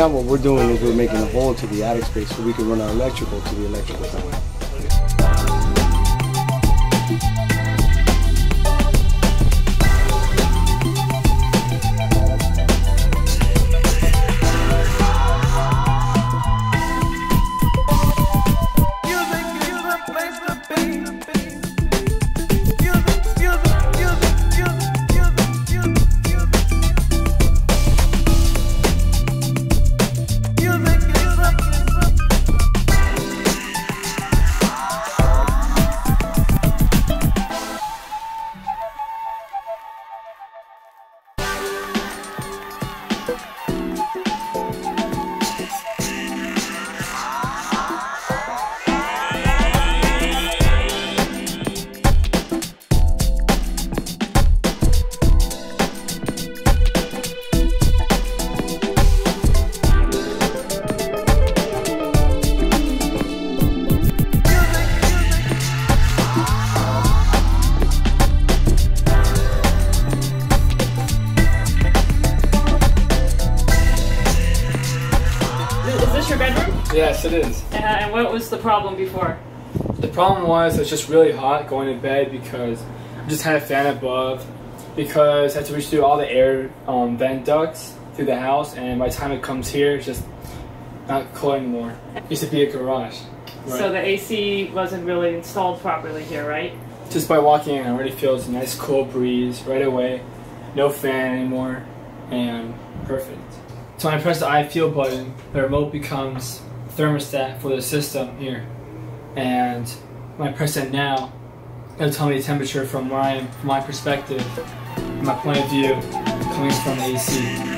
now what we're doing is we're making a hole to the attic space so we can run our electrical to the electrical panel. Your bedroom? Yes, it is. Uh, and what was the problem before? The problem was it's just really hot going to bed because I just had a fan above because I had to reach through all the air um, vent ducts through the house and by the time it comes here it's just not cool anymore. It used to be a garage. So the AC wasn't really installed properly here, right? just by walking in I already feels a nice cool breeze right away. No fan anymore and perfect. So when I press the I feel button, the remote becomes thermostat for the system here. And when I press it now, it'll tell me the temperature from where I am, from my perspective, my point of view, coming from the AC.